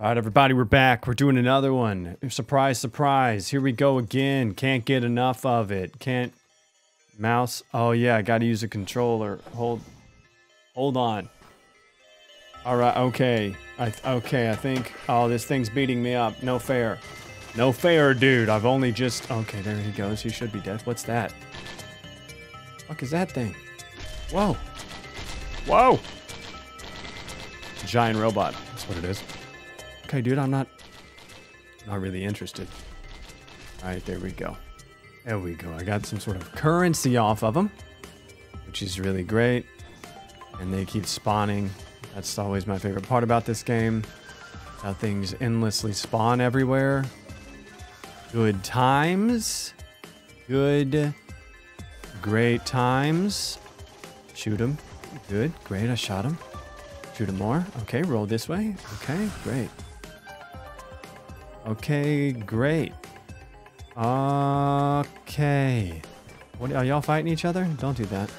All right, everybody, we're back. We're doing another one. Surprise, surprise. Here we go again. Can't get enough of it. Can't. Mouse. Oh, yeah, I got to use a controller. Hold. Hold on. All right, okay. I okay, I think. Oh, this thing's beating me up. No fair. No fair, dude. I've only just. Okay, there he goes. He should be dead. What's that? Fuck is that thing? Whoa. Whoa. Giant robot. That's what it is. Okay, dude, I'm not not really interested. All right, there we go. There we go. I got some sort of currency off of them, which is really great. And they keep spawning. That's always my favorite part about this game. How things endlessly spawn everywhere. Good times. Good. Great times. Shoot him. Good. Great. I shot him. Shoot him more. Okay, roll this way. Okay, great. Okay, great. Okay. What are y'all fighting each other? Don't do that.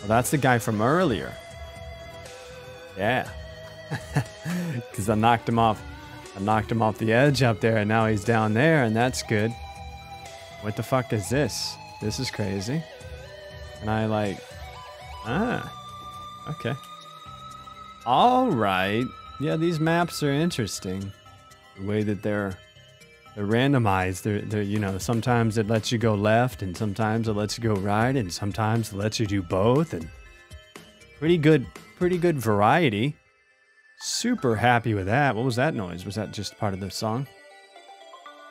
Well, that's the guy from earlier. Yeah. Because I knocked him off. I knocked him off the edge up there, and now he's down there, and that's good. What the fuck is this? This is crazy. And I like. Ah. Okay. All right. Yeah, these maps are interesting. The way that they're they're randomized. They're, they're you know sometimes it lets you go left, and sometimes it lets you go right, and sometimes it lets you do both, and pretty good pretty good variety. Super happy with that. What was that noise? Was that just part of the song?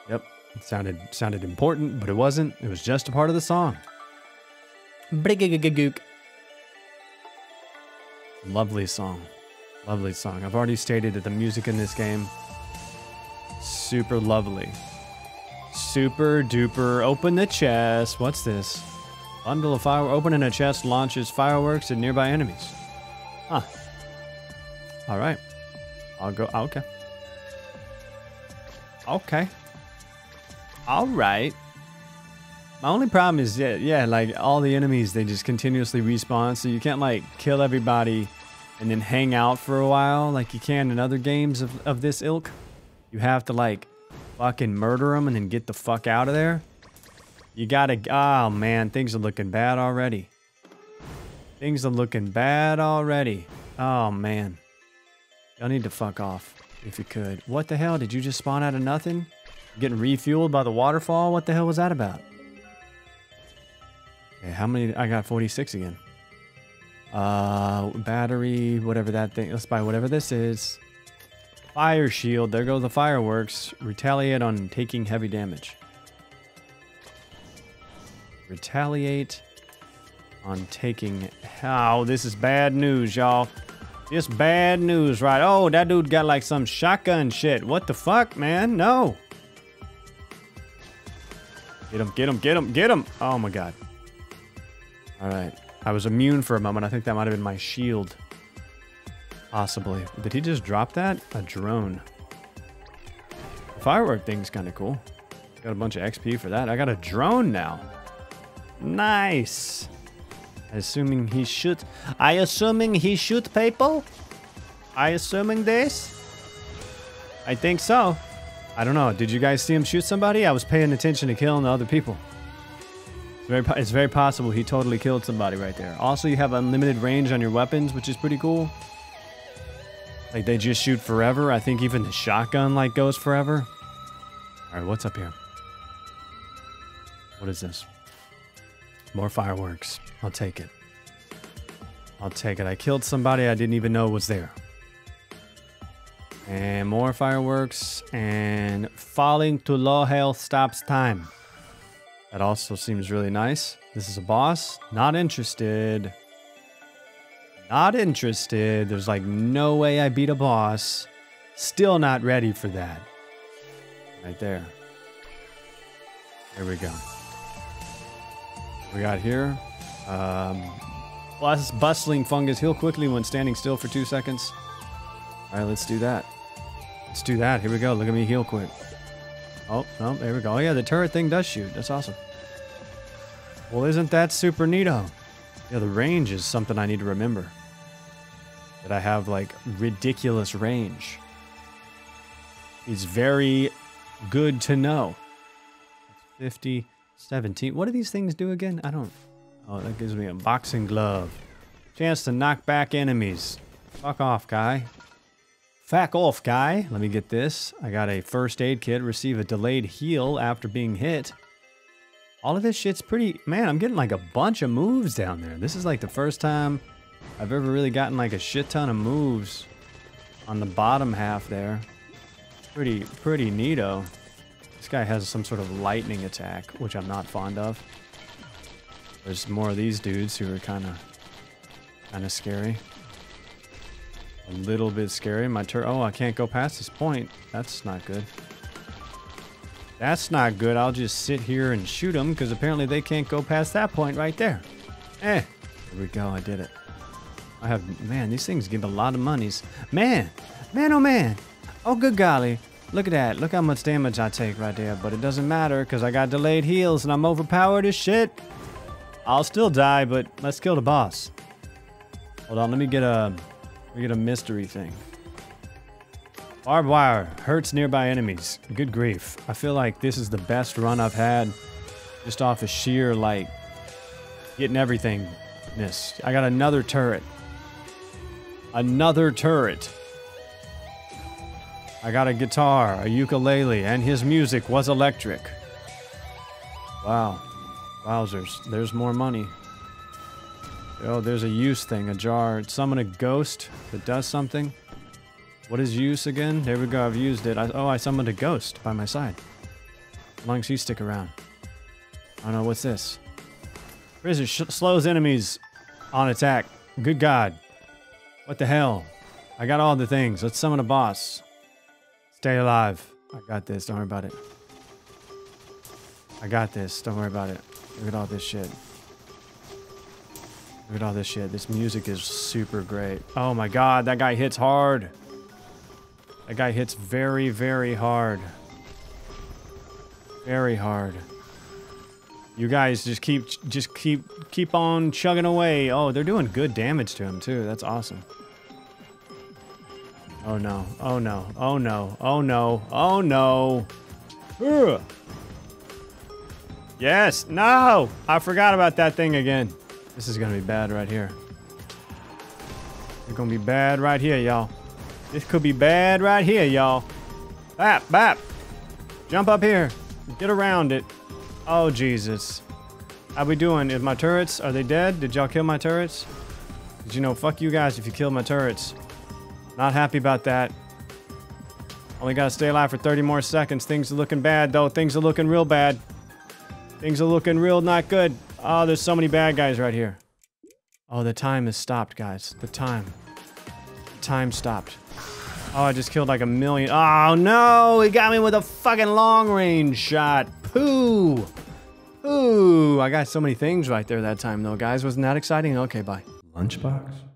Yep. It sounded sounded important, but it wasn't. It was just a part of the song. Brigagook. Lovely song. Lovely song. I've already stated that the music in this game super lovely. Super duper. Open the chest. What's this? Bundle of fire. Opening a chest launches fireworks at nearby enemies. Huh. All right. I'll go. Oh, okay. Okay. All right. My only problem is, yeah, yeah, like all the enemies, they just continuously respawn, so you can't like kill everybody and then hang out for a while like you can in other games of, of this ilk. You have to like fucking murder them and then get the fuck out of there. You gotta, oh man, things are looking bad already. Things are looking bad already. Oh man. Y'all need to fuck off if you could. What the hell? Did you just spawn out of nothing? Getting refueled by the waterfall? What the hell was that about? Okay, how many? I got 46 again. Uh, battery, whatever that thing. Let's buy whatever this is. Fire shield. There goes the fireworks. Retaliate on taking heavy damage. Retaliate on taking... Oh, this is bad news, y'all. This bad news, right? Oh, that dude got like some shotgun shit. What the fuck, man? No. Get him, get him, get him, get him. Oh my god. All right. I was immune for a moment. I think that might have been my shield. Possibly. Did he just drop that? A drone. Firework thing's kind of cool. Got a bunch of XP for that. I got a drone now. Nice. Assuming he shoot. I assuming he shoot people? I assuming this? I think so. I don't know. Did you guys see him shoot somebody? I was paying attention to killing the other people. It's very, it's very possible he totally killed somebody right there. Also, you have unlimited range on your weapons, which is pretty cool. Like, they just shoot forever. I think even the shotgun, like, goes forever. All right, what's up here? What is this? More fireworks. I'll take it. I'll take it. I killed somebody I didn't even know was there. And more fireworks. And falling to low health stops time. That also seems really nice. This is a boss. Not interested. Not interested. There's like no way I beat a boss. Still not ready for that. Right there. There we go. We got here. Um, bus- bustling fungus. Heal quickly when standing still for two seconds. All right, let's do that. Let's do that. Here we go. Look at me heal quick. Oh, no, there we go. Oh, yeah, the turret thing does shoot. That's awesome. Well, isn't that super neato? Yeah, the range is something I need to remember. That I have, like, ridiculous range. is very good to know. 50, 17. What do these things do again? I don't. Oh, that gives me a boxing glove. Chance to knock back enemies. Fuck off, guy. Fuck off, guy. Let me get this. I got a first aid kit. Receive a delayed heal after being hit. All of this shit's pretty... Man, I'm getting like a bunch of moves down there. This is like the first time I've ever really gotten like a shit ton of moves on the bottom half there. Pretty, pretty neato. This guy has some sort of lightning attack, which I'm not fond of. There's more of these dudes who are kind of, kind of scary. A little bit scary. My turn. Oh, I can't go past this point. That's not good. That's not good. I'll just sit here and shoot them because apparently they can't go past that point right there. Eh. There we go. I did it. I have, man, these things give a lot of monies. Man, man, oh man. Oh, good golly. Look at that. Look how much damage I take right there. But it doesn't matter because I got delayed heals and I'm overpowered as shit. I'll still die, but let's kill the boss. Hold on. Let me get a, let me get a mystery thing. Barbed wire hurts nearby enemies. Good grief. I feel like this is the best run I've had just off of sheer, like, getting everything missed. I got another turret. Another turret. I got a guitar, a ukulele, and his music was electric. Wow. Wowzers. There's more money. Oh, there's a use thing, a jar. Summon a ghost that does something. What is use again? There we go, I've used it. I, oh, I summoned a ghost by my side. As long as you stick around. I don't know, what's this? Prison slows enemies on attack. Good God. What the hell? I got all the things. Let's summon a boss. Stay alive. I got this. Don't worry about it. I got this. Don't worry about it. Look at all this shit. Look at all this shit. This music is super great. Oh my god, that guy hits hard. That guy hits very, very hard. Very hard. You guys just keep, just keep, keep on chugging away. Oh, they're doing good damage to him too. That's awesome. Oh no, oh no, oh no, oh no, oh no. Ugh. Yes, no! I forgot about that thing again. This is gonna be bad right here. It's gonna be bad right here, y'all. This could be bad right here, y'all. Bap, bap. Jump up here. Get around it. Oh, Jesus. How we doing? Is my turrets, are they dead? Did y'all kill my turrets? Did you know, fuck you guys if you killed my turrets. Not happy about that. Only gotta stay alive for 30 more seconds. Things are looking bad, though. Things are looking real bad. Things are looking real not good. Oh, there's so many bad guys right here. Oh, the time has stopped, guys. The time. The time stopped. Oh, I just killed like a million. Oh, no! He got me with a fucking long range shot. Pooh! Ooh, I got so many things right there that time, though, guys. Wasn't that exciting? Okay, bye. Lunchbox?